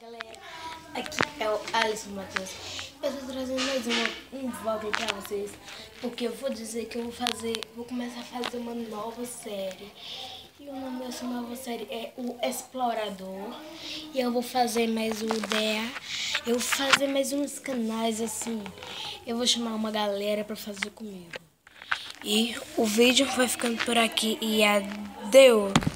galera Aqui é o Alisson Matheus. Eu tô trazendo mais uma, um vlog pra vocês, porque eu vou dizer que eu vou fazer, vou começar a fazer uma nova série. E o nome dessa nova série é O Explorador. E eu vou fazer mais o DEA. Eu vou fazer mais uns canais assim. Eu vou chamar uma galera pra fazer comigo. E o vídeo vai ficando por aqui e adeus!